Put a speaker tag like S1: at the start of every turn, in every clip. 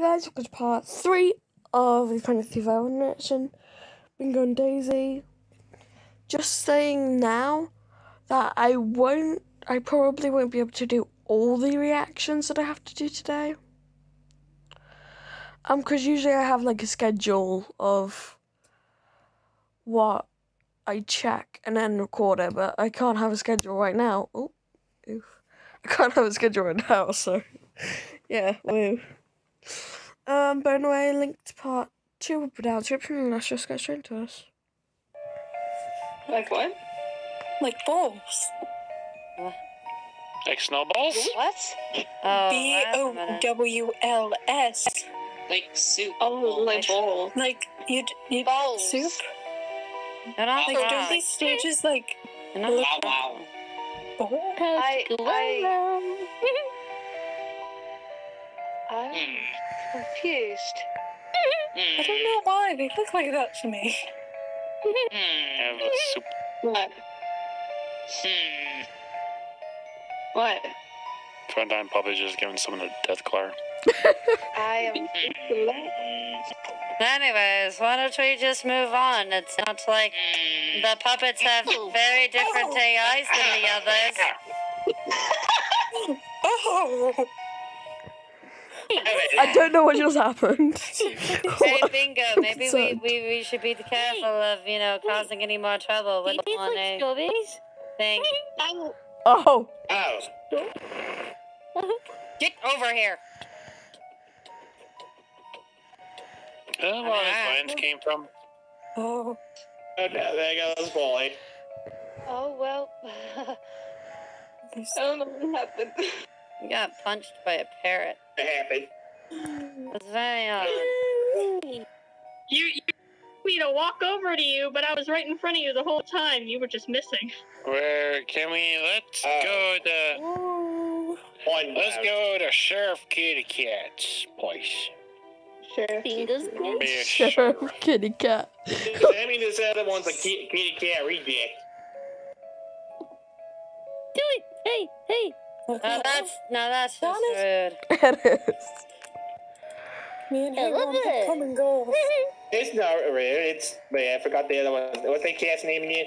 S1: guys, welcome to part three of the Fantasy Valley reaction. Bingo and Daisy. Just saying now that I won't, I probably won't be able to do all the reactions that I have to do today. Um, because usually I have like a schedule of what I check and then record it, but I can't have a schedule right now. Oh, oof. I can't have a schedule right now, so yeah. Um, but anyway, link to part two will be down description and let's just get straight into this.
S2: Like what? Like balls.
S3: Like snowballs?
S4: What? Oh,
S2: B
S4: wait a
S2: O
S4: minute.
S2: W L S.
S5: Like soup.
S2: Oh,
S5: like bowl.
S2: Like you you
S4: Balls.
S2: soup.
S4: You're not
S2: Like
S4: wrong.
S2: don't these stages like look
S5: Wow,
S4: wrong.
S5: wow.
S4: I, I, I'm confused.
S2: I don't know why they look like that to me.
S5: Hmm.
S3: Have a soup.
S5: What? Hmm. What?
S3: Funtime probably just giving someone a death claw.
S4: I am. Anyways, why don't we just move on? It's not like the puppets have very different AIs than the others.
S2: Oh,
S1: I don't know what just happened.
S4: Hey, bingo. Maybe we, we, we should be careful of, you know, causing any more trouble with one a thing.
S1: Oh,
S5: Oh.
S4: Get over here.
S3: Uh, where his lines came from.
S2: oh.
S5: Oh no, there goes Wally.
S4: Oh, well.
S5: I don't know what happened.
S4: you got punched by a parrot.
S5: What happened?
S4: It's very odd.
S6: You, you me to walk over to you, but I was right in front of you the whole time. You were just missing.
S3: Where can we let's
S5: Uh,
S3: go to
S5: One.
S3: let's go to Sheriff Kitty Cat's place.
S6: Sure.
S4: Fingers
S3: Be
S1: Sheriff
S3: sheriff.
S1: Kitty Cat.
S5: Sammy this other one's a kitty, kitty cat reject.
S4: Do it. Hey, hey. No, that's no, that's just
S2: Honest.
S4: rude.
S1: It is.
S2: Me and
S4: Yeah,
S2: him
S4: look
S2: want to
S4: it.
S2: come and go.
S5: It's not real. It's. Wait, I forgot the other one. What's that cat's name again?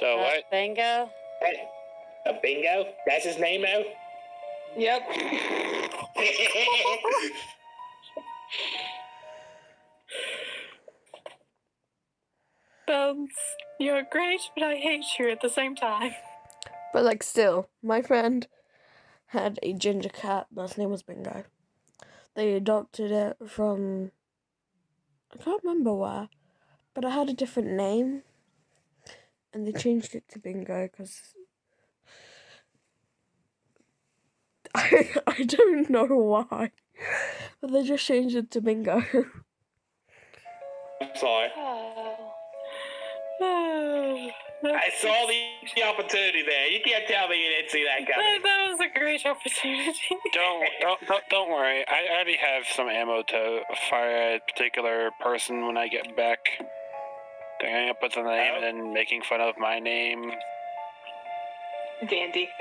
S3: So
S4: Uh,
S3: what?
S4: Bingo.
S5: Hey, A bingo? That's his name now?
S6: Yep.
S2: Bones, you're great, but I hate you at the same time.
S1: But like still, my friend had a ginger cat, but his name was Bingo. They adopted it from I can't remember where, but it had a different name, and they changed it to Bingo because I I don't know why, but they just changed it to Bingo.
S5: I'm sorry.
S4: Oh.
S5: I saw the, the opportunity there. You can't tell me you didn't see that
S2: That,
S5: coming.
S2: that was a great opportunity.
S3: Don't, don't don't don't worry. I already have some ammo to fire at a particular person when I get back. Coming up with the name and then making fun of my name.
S6: Dandy.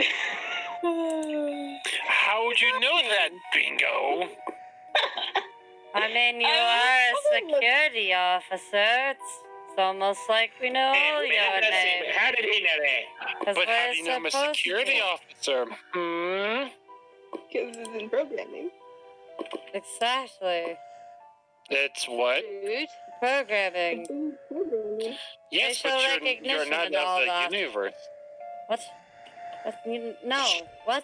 S3: How would you know that, Bingo?
S4: I mean, you are a security officer. It's, it's almost like we know all
S5: Man,
S4: your
S5: let's. How did he know that?
S4: 'cause
S3: But how
S4: we're
S3: do you know I'm a security
S4: be.
S3: officer? Hmm.
S6: Because it's in programming.
S4: Exactly.
S3: It's what?
S4: Dude. Programming.
S3: Yes,
S4: Facial
S3: but you're, you're not
S4: and all
S3: of
S4: that.
S3: the universe.
S4: What? What? No. What?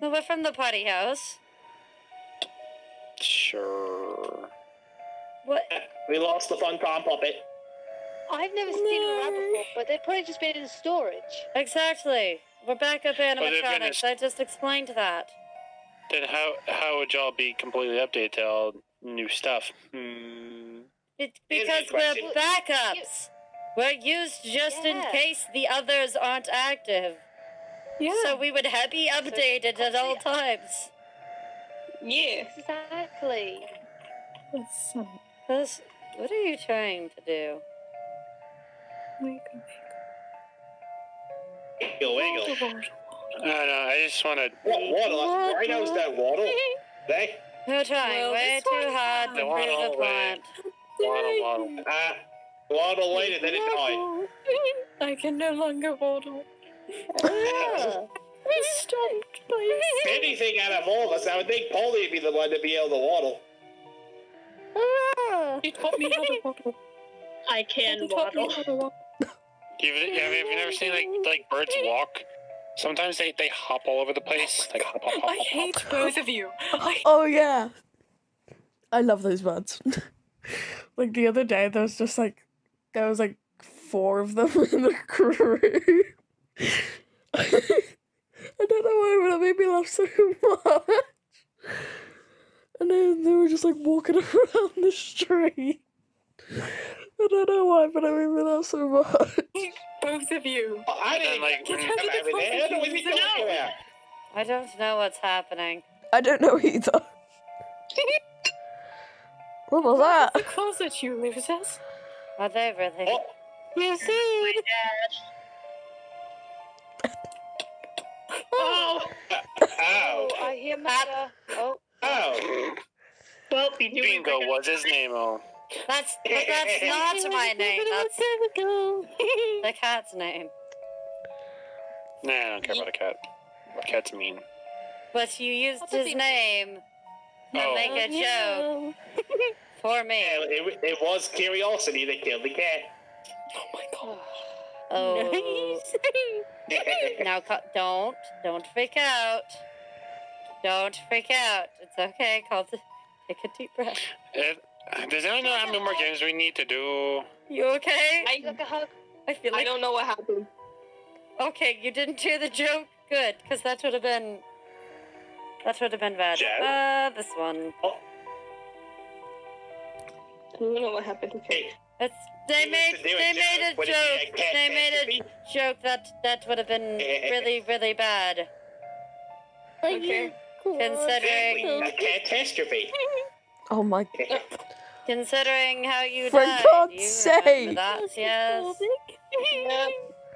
S4: No, we're from the party house.
S3: Sure.
S4: What?
S5: We lost the fun prom puppet.
S7: I've never seen a rat before, but they've probably just been in storage.
S4: Exactly. We're back up
S3: they've
S4: animatronics. I just explained that.
S3: Then how how would y'all be completely updated to all new stuff? Hmm.
S4: It's because
S5: the
S4: we're backups. We're used just in case the others aren't active.
S2: yeah.
S4: So we would ha- be updated at all times.
S6: Yeah.
S7: Exactly.
S2: Let's,
S4: what are you trying to do?
S2: Make
S5: Wiggle, wiggle.
S2: a-
S3: I don't know. I just want to.
S5: What waddle? Rhinos don't waddle. They
S4: You're trying
S2: Well,
S4: way too
S2: one-
S4: hard to
S3: The one
S4: prove
S3: the way.
S4: point.
S3: Waddle, waddle.
S5: uh waddle later, then it died.
S2: I can no longer waddle. Stop, please.
S5: Anything out of all of us, I would think Polly would be the one to be able to waddle.
S2: You taught me how to waddle.
S6: I can
S2: You taught me
S6: waddle.
S2: How to waddle.
S3: You've, have you have you never seen like like birds walk? Sometimes they, they hop all over the place. Oh like hop, hop, hop,
S2: I
S3: hop,
S2: hate
S3: hop.
S2: both of you. I
S1: Oh yeah. I love those birds. like the other day there was just like there was like four of them in the crew. I don't know why, but it made me laugh so much. And then they were just like walking around the street. I don't know why, but it made me laugh so much.
S2: both of you.
S5: I didn't
S3: like,
S5: come
S3: when-
S5: over there. I don't know what you're talking.
S4: I don't know what's happening.
S1: I don't know either. What was that?
S2: The closet you live as.
S4: Are they really?
S5: Oh,
S6: You see? Oh,
S5: ow.
S7: Oh. Oh. oh, I hear oh. murder. Oh,
S5: Oh.
S6: well, you do
S3: Bingo was his name. Oh,
S4: That's but that's not my name. That's the cat's name.
S3: nah, I don't care about a cat. Cat's mean.
S4: But you used
S7: What
S4: his
S7: he-
S4: name to
S3: Oh.
S4: make a joke for me.
S5: Yeah, it, it was curiosity that killed the cat.
S2: Oh my god.
S4: Oh, now co- don't don't freak out. Don't freak out. It's okay. Call to take a deep breath.
S3: If, does anyone know how many more games we need to do?
S4: You okay?
S6: I,
S7: look a hug.
S4: I feel like I
S6: don't know what happened.
S4: okay. You didn't hear the joke. Good, because that would have been that would have been bad.
S5: Joke?
S4: Uh, this one.
S6: I don't know what happened. Okay.
S5: Hey,
S4: It's they
S5: You
S4: made
S5: used to do a
S4: they made
S5: joke
S4: a
S5: when it be
S4: joke. They made a joke that that would have been really really bad.
S6: Okay.
S4: Considering
S5: a catastrophe.
S1: Oh my god.
S4: Eh, considering how you
S1: For
S4: died.
S1: God's
S4: you
S1: sake.
S4: that, yes.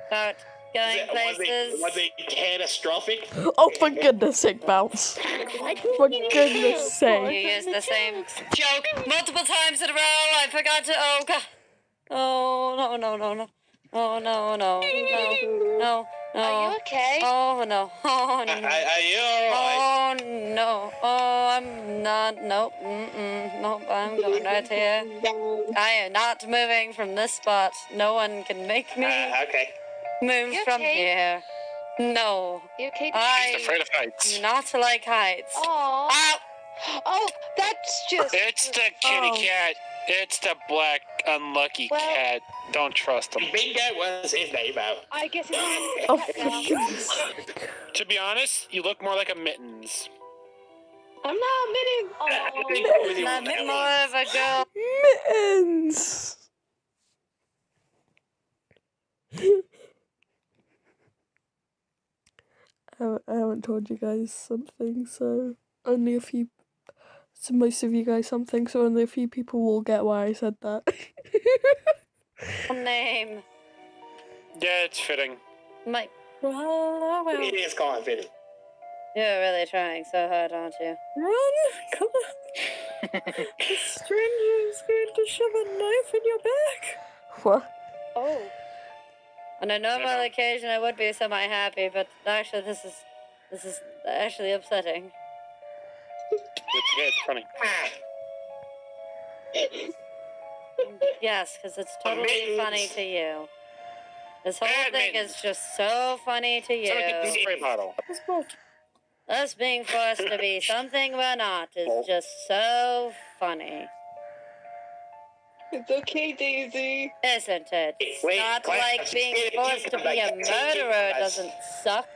S4: About going
S5: it,
S4: places.
S5: was it catastrophic?
S1: Oh for goodness sake, bounce. For goodness
S4: You
S1: sake.
S4: used the same joke multiple times in a row. I forgot to. Oh god. Oh no no no no. Oh no no no no
S7: Are you okay?
S4: Oh no. Oh no.
S5: are you alright?
S4: Oh no! Oh, I'm not. Nope. Mm-mm. Nope. I'm going right here. I am not moving from this spot. No one can make me
S5: Uh, okay.
S4: move
S7: You
S4: from
S7: okay?
S4: here. No,
S7: You okay?
S4: I
S3: He's afraid of heights.
S4: do not like heights.
S7: Oh,
S4: Ow!
S7: oh, that's just.
S3: It's the kitty
S1: Oh.
S3: cat. It's the black unlucky
S7: Well-
S3: cat. Don't trust him.
S5: Bingo was his name out.
S7: I guess it's.
S1: Oh for.
S3: To be honest, you look more like a mittens.
S6: I'm not admitting.
S5: I think oh. it was
S4: I'm
S5: that
S4: more of a girl.
S1: Mittens. I haven't told you guys something, so only a few. To most of you guys, something, so only a few people will get why I said that.
S4: Name.
S3: Yeah, it's fitting.
S4: My.
S2: Well, oh, well.
S5: It is confident.
S4: You're really trying so hard, aren't you?
S2: Run! Come on! the stranger is going to shove a knife in your back!
S1: what?
S7: Oh,
S4: On a normal
S3: know.
S4: occasion, I would be semi-happy, but actually, this is this is actually upsetting.
S3: It's, yeah, it's funny.
S4: Yes, because it's totally
S5: Mittens.
S4: funny to you. This whole
S3: Bad
S4: thing
S3: mittens.
S4: is just so funny to
S3: Someone get the
S4: you.
S3: spray bottle.
S4: Us being forced to be something we're not is just so funny,
S6: It's okay, Daisy.
S4: isn't it? It's
S5: Wait,
S4: not
S5: Claire,
S4: like being forced to be a murderer
S5: us.
S4: doesn't suck.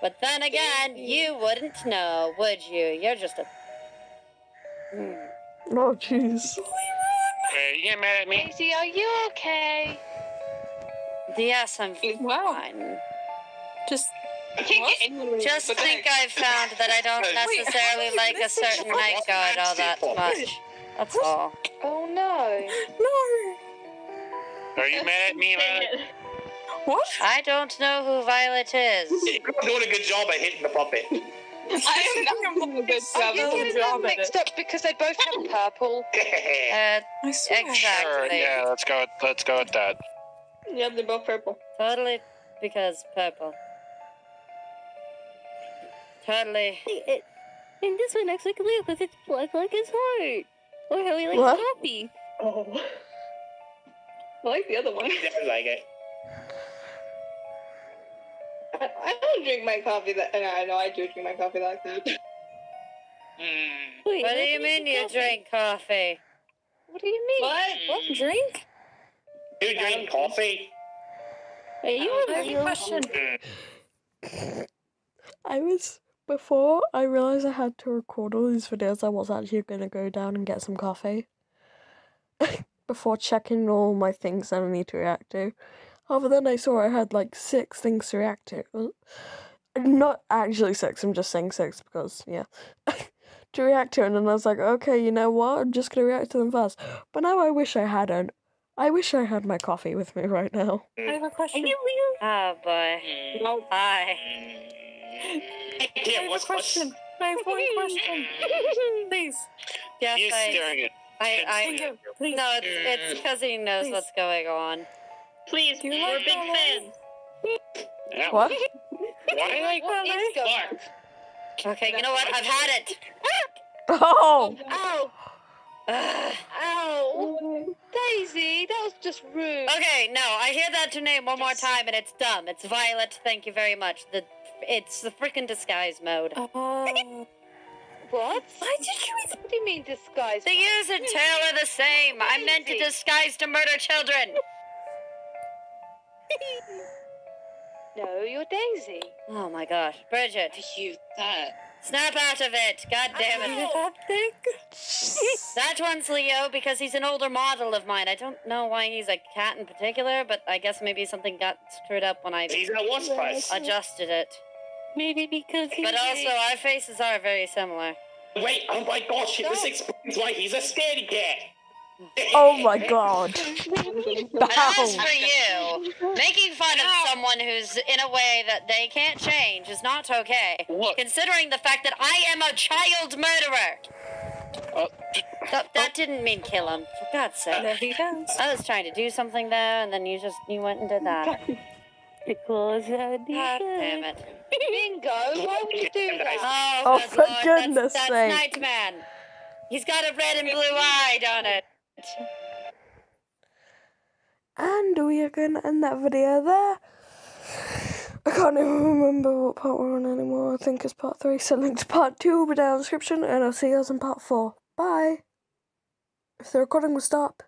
S4: But then again, you wouldn't know, would you? You're just a. Hmm.
S1: Oh jeez.
S3: Hey, you get mad at me?
S7: Daisy, are you okay?
S4: Yes, I'm
S2: Wow.
S4: fine.
S2: Just.
S6: I can't
S2: What?
S6: get anywhere.
S4: Just think. I've found that I don't necessarily
S2: did
S4: like a certain night guard all that much. That's all.
S7: Oh no.
S2: No!
S3: Are you mad at me, man?
S6: It.
S2: What?
S4: I don't know who Violet is.
S5: You're doing a good job at hitting the puppet.
S2: I am not doing a good
S7: Are
S2: job.
S7: you
S2: of
S7: getting
S2: the job
S7: them mixed up because they both have purple?
S4: Uh,
S2: I swear.
S4: exactly.
S3: Sure, yeah, let's go. With, let's go with that.
S6: Yeah, they're both purple.
S4: Totally because purple. Totally.
S8: It, and this one acts like Leo because it's black like his heart. Or how he likes
S1: What?
S8: coffee.
S6: Oh. I like the other one.
S5: He does like it.
S6: Don't drink my coffee that. I know I do drink my coffee like that.
S8: Wait,
S4: What do you mean you
S8: coffee?
S4: drink coffee?
S7: What do you mean?
S6: What?
S8: What? Drink?
S5: You drink coffee?
S8: Are you
S2: I have a question.
S1: I was before I realized I had to record all these videos. I was actually gonna go down and get some coffee before checking all my things that I need to react to. However, then I saw I had like six things to react to. Uh, Not actually six. I'm just saying six because yeah, to react to. And then I was like, okay, you know what? I'm just gonna react to them first. But now I wish I hadn't. I wish I had my coffee with me right now.
S2: I have a question.
S8: Are
S2: question.
S8: you Leo?
S4: Oh boy.
S6: No,
S4: Hi.
S2: I
S5: Yeah,
S2: have a question. I have one question. Please.
S4: Yes,
S3: He's
S4: I,
S3: staring at.
S4: I,
S2: Thank
S4: I,
S2: you.
S4: No, it's it's because he knows
S2: Please.
S4: what's going on.
S6: Please,
S2: Do you
S6: we're
S2: like
S6: big
S2: ballet?
S6: fans.
S3: Yeah.
S1: What?
S3: Why like?
S7: What is going
S5: Clark.
S4: Okay, you know what? I've had it.
S1: Oh.
S7: Ow!
S4: Ugh.
S7: Ow! Daisy, that was just rude.
S4: Okay, no, I hear that to name one more time and it's dumb. It's Violet. Thank you very much. The it's the freaking disguise mode.
S2: Oh.
S7: What? Why did you? What do you mean disguise?
S4: The use and tail are the same. I meant to disguise to murder children.
S7: No, you're Daisy.
S4: Oh my gosh, Bridget,
S7: You that?
S4: snap out of it! God damn it! That one's Leo because he's an older model of mine. I don't know why he's a cat in particular, but I guess maybe something got screwed up when I
S5: He's a wasp puss.
S4: adjusted it.
S8: Maybe because he's
S4: But also, our faces are very similar.
S5: Wait, oh my gosh, this explains why he's a scaredy cat.
S1: Oh my god.
S4: But as
S1: Bow.
S4: for you, making fun of someone who's in a way that they can't change is not okay.
S3: Look.
S4: Considering the fact that I am a child murderer.
S3: Uh,
S4: That, that didn't mean kill him. For God's sake.
S2: There he goes.
S4: I was trying to do something there, and then you just you went and did that.
S8: because uh,
S4: God damn it.
S7: Bingo! Why would you do that?
S4: Oh,
S1: Oh, for
S4: Lord,
S1: goodness
S4: that's, that's
S1: sake.
S4: Nightman. He's got a red and blue eye on it.
S1: And we are going to end that video there. I can't even remember what part we're on anymore. I think it's part three. So link to part two will be down in the description, and I'll see you guys in part four. Bye. If the recording will stop.